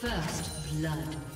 First blood.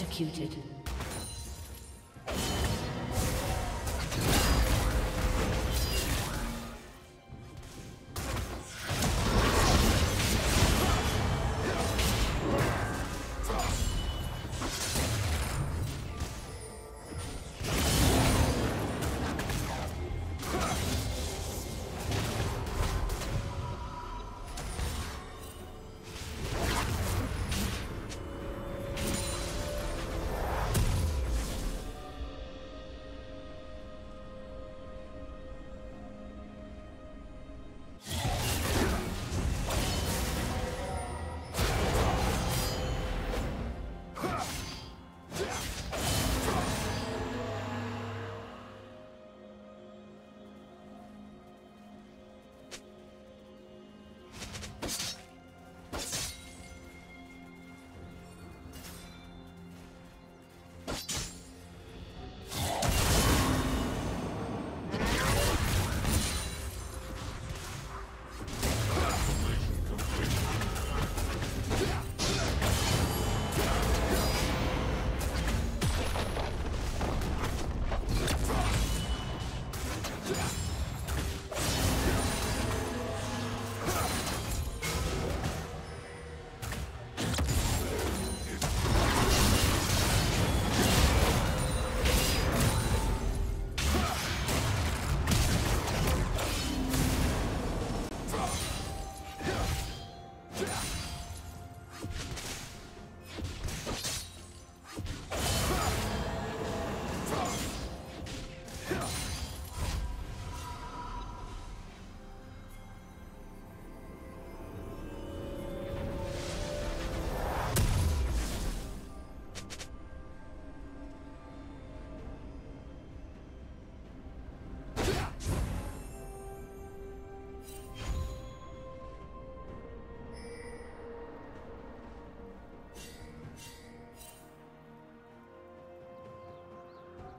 Executed.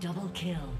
Double kill.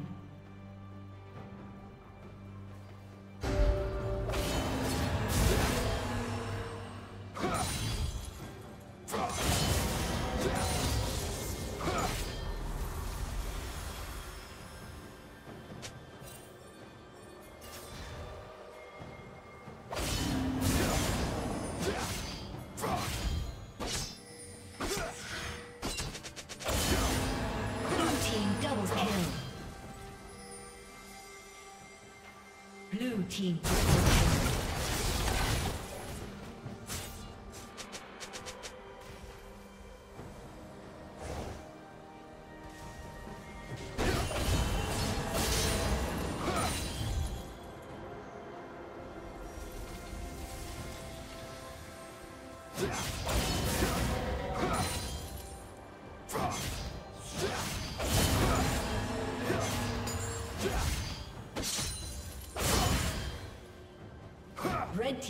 Team.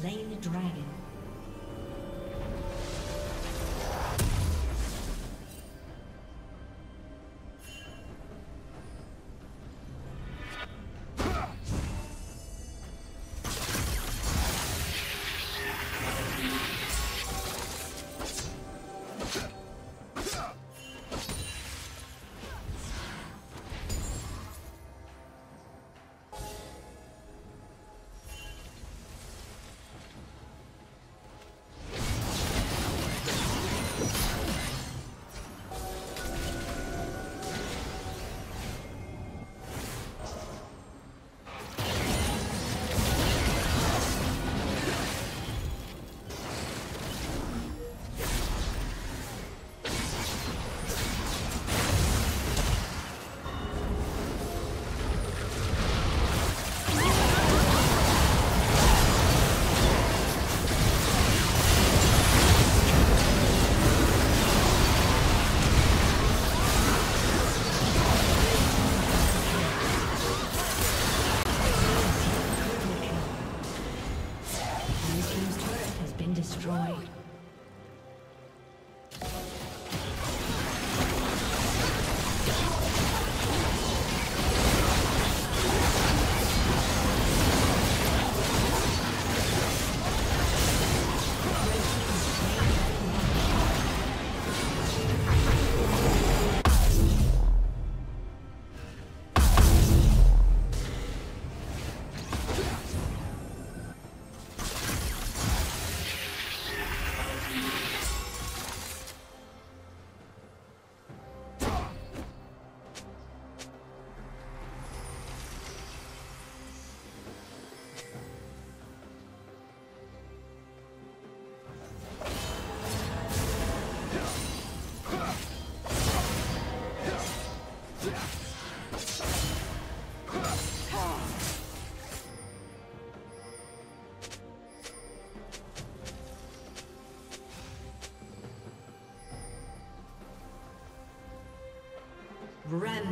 Slain the dragon.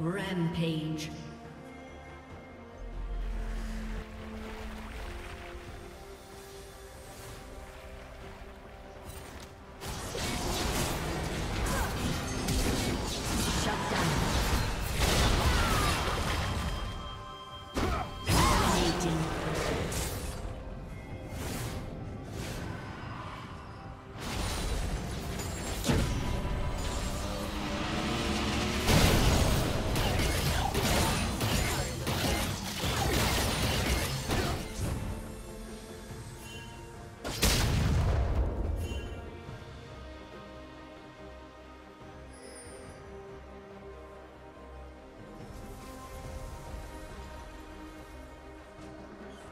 Rampage.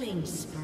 Killing spree.